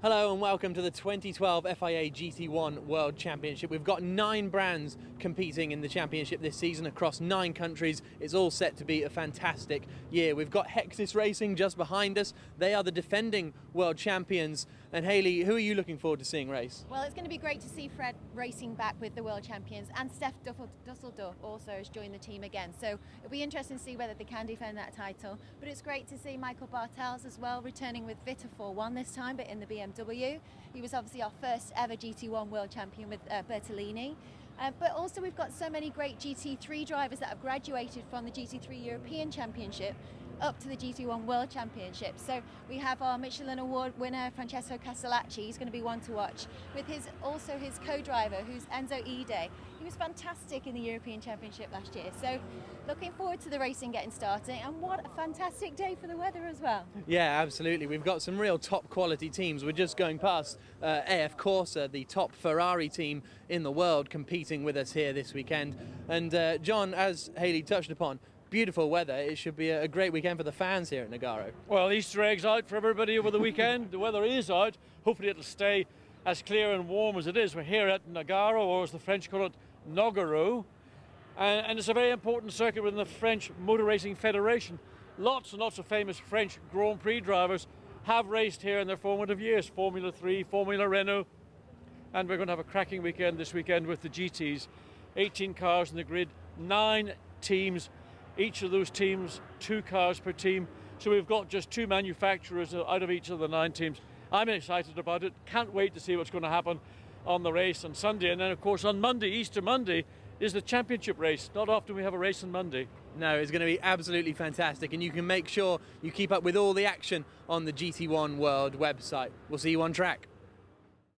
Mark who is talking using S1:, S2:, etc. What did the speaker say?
S1: Hello and welcome to the 2012 FIA GT1 World Championship. We've got nine brands competing in the championship this season across nine countries. It's all set to be a fantastic year. We've got Hexis Racing just behind us. They are the defending world champions. And Haley, who are you looking forward to seeing race?
S2: Well, it's going to be great to see Fred racing back with the world champions and Stef Dusseldorp also has joined the team again. So it'll be interesting to see whether they can defend that title. But it's great to see Michael Bartels as well returning with Vita this time, but in the BMW BMW. He was obviously our first ever GT1 world champion with uh, Bertolini. Uh, but also we've got so many great GT3 drivers that have graduated from the GT3 European Championship up to the GT1 World Championship. So we have our Michelin Award winner Francesco Castellacci. He's going to be one to watch with his also his co-driver who's Enzo Ide. He was fantastic in the European Championship last year. So looking forward to the racing getting started and what a fantastic day for the weather as well.
S1: Yeah, absolutely. We've got some real top quality teams. We're just going past uh, AF Corse, the top Ferrari team in the world competing with us here this weekend. And uh, John, as Haley touched upon, beautiful weather. It should be a great weekend for the fans here at Nogaro.
S3: Well, Easter eggs out for everybody over the weekend. the weather is out. Hopefully it'll stay as clear and warm as it is. We're here at Nogaro, or as the French call it, Nogaro. And, and it's a very important circuit within the French Motor Racing Federation. Lots and lots of famous French Grand Prix drivers have raced here in their formative years. Formula 3, Formula Renault. And we're going to have a cracking weekend this weekend with the GTs. 18 cars in the grid, nine teams each of those teams, two cars per team. So we've got just two manufacturers out of each of the nine teams. I'm excited about it. Can't wait to see what's going to happen on the race on Sunday. And then, of course, on Monday, Easter Monday, is the championship race. Not often we have a race on Monday.
S1: No, it's going to be absolutely fantastic. And you can make sure you keep up with all the action on the GT1 World website. We'll see you on track.